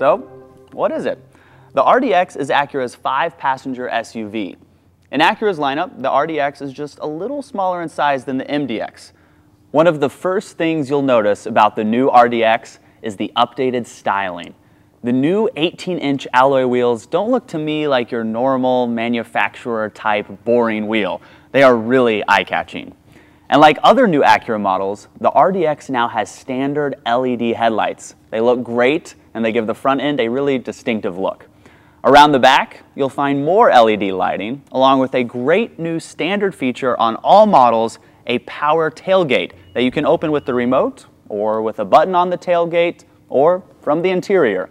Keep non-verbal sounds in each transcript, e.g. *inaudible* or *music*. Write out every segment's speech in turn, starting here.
So, what is it? The RDX is Acura's five-passenger SUV. In Acura's lineup, the RDX is just a little smaller in size than the MDX. One of the first things you'll notice about the new RDX is the updated styling. The new 18-inch alloy wheels don't look to me like your normal manufacturer type boring wheel. They are really eye-catching. And like other new Acura models, the RDX now has standard LED headlights. They look great and they give the front end a really distinctive look. Around the back, you'll find more LED lighting, along with a great new standard feature on all models, a power tailgate that you can open with the remote, or with a button on the tailgate, or from the interior.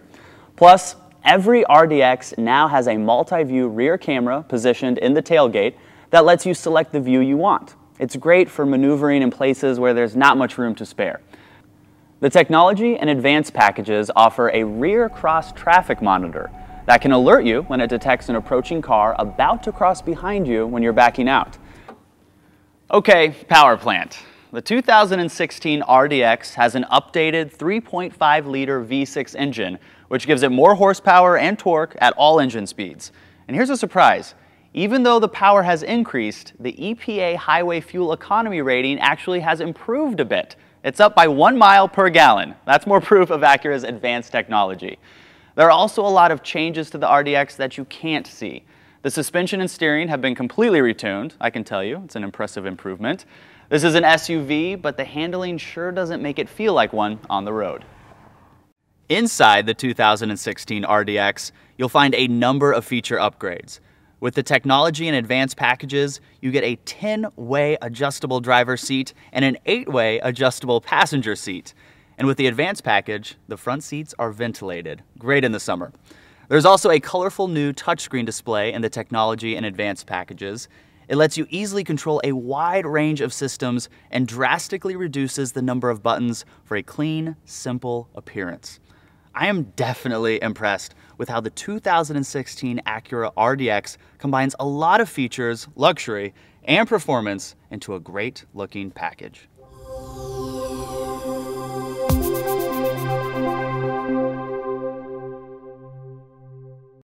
Plus, every RDX now has a multi-view rear camera positioned in the tailgate that lets you select the view you want. It's great for maneuvering in places where there's not much room to spare. The technology and advanced packages offer a rear cross traffic monitor that can alert you when it detects an approaching car about to cross behind you when you're backing out. Okay, power plant. The 2016 RDX has an updated 3.5 liter V6 engine which gives it more horsepower and torque at all engine speeds. And here's a surprise. Even though the power has increased, the EPA highway fuel economy rating actually has improved a bit. It's up by one mile per gallon. That's more *laughs* proof of Acura's advanced technology. There are also a lot of changes to the RDX that you can't see. The suspension and steering have been completely retuned, I can tell you. It's an impressive improvement. This is an SUV, but the handling sure doesn't make it feel like one on the road. Inside the 2016 RDX, you'll find a number of feature upgrades. With the technology and advanced packages, you get a 10-way adjustable driver seat and an 8-way adjustable passenger seat. And with the advanced package, the front seats are ventilated. Great in the summer. There's also a colorful new touchscreen display in the technology and advanced packages. It lets you easily control a wide range of systems and drastically reduces the number of buttons for a clean, simple appearance. I am definitely impressed with how the 2016 Acura RDX combines a lot of features, luxury, and performance into a great looking package.